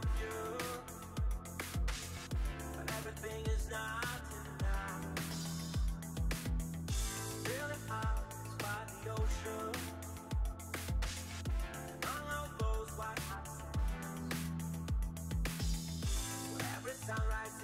from you But everything is not enough Feeling out by the ocean And all of those white hot sands Where every sunrise